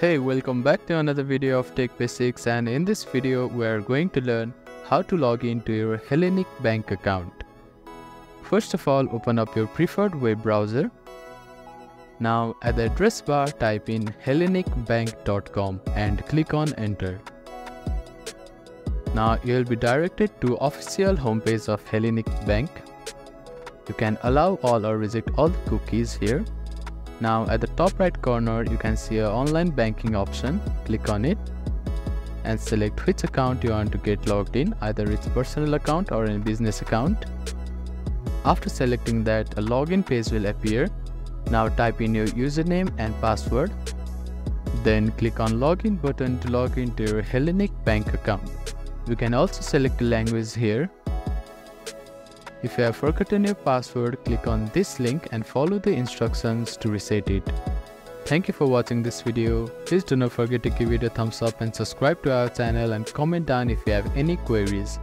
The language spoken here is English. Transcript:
Hey, welcome back to another video of Tech Basics and in this video we are going to learn how to log into your Hellenic bank account. First of all, open up your preferred web browser. Now at the address bar type in hellenicbank.com and click on enter. Now you will be directed to official homepage of Hellenic Bank. You can allow all or reject all the cookies here now at the top right corner you can see a online banking option. Click on it and select which account you want to get logged in either it's personal account or a business account. After selecting that a login page will appear. Now type in your username and password. Then click on login button to log into your Hellenic bank account. You can also select the language here if you have forgotten your password, click on this link and follow the instructions to reset it. Thank you for watching this video. Please do not forget to give it a thumbs up and subscribe to our channel and comment down if you have any queries.